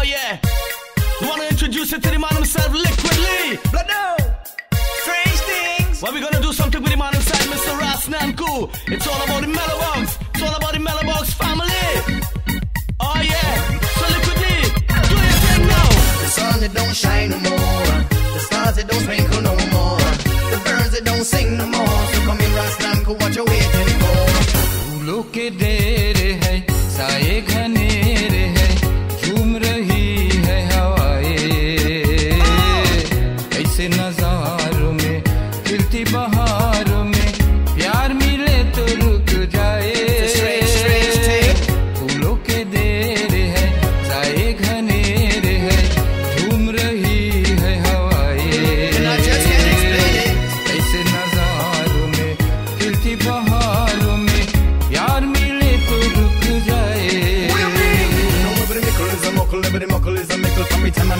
Oh yeah. Wanna introduce it to the man himself, liquidly. Blado. Strange things. Well, we're gonna do something with the man inside, Mr. Rasnamku. It's all about the Melobugz. It's all about the Melobugz family. Oh yeah. So liquidy. do your thing now. The sun it don't shine no more. The stars it don't sprinkle no more. The birds it don't sing no more. So come in, Rasnamku, what you waiting for? Look at this.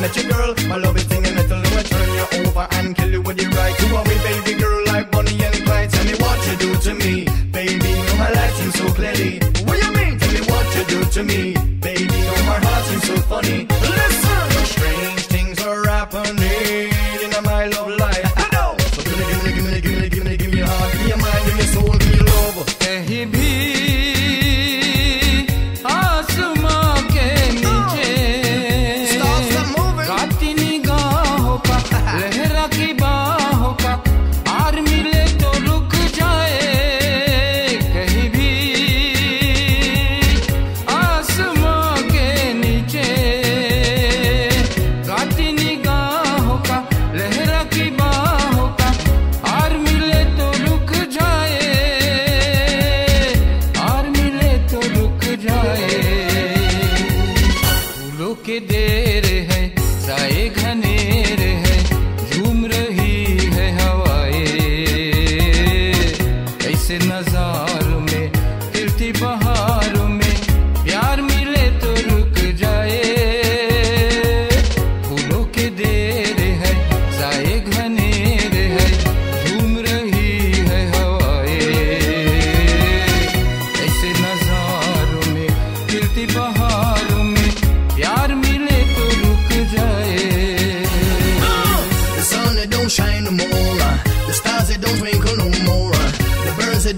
I met you, girl, my love is singing it'll never turn you over and kill you with your right. You are me, baby girl, like Bonnie and Clyde. Tell me what you do to me, baby. Know my life seems so clearly. What you mean? Tell me what you do to me,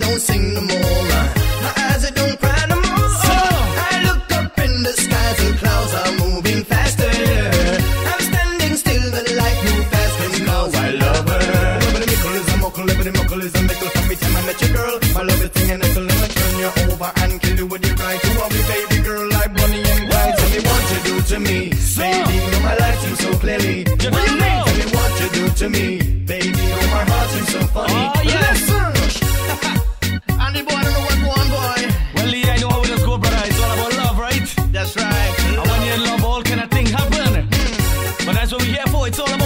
don't sing no more. My eyes it don't cry no more. I look up in the skies and clouds are moving faster. I'm standing still, the light move fast because I love her. Is a muckle, muckle is a mickle. From time I met you, girl, my love is singing never turn you over and kill you with your. You are me, baby girl, like Bonnie and Clyde. Tell me what you do to me, baby. Know my life seems so clearly. 会做了。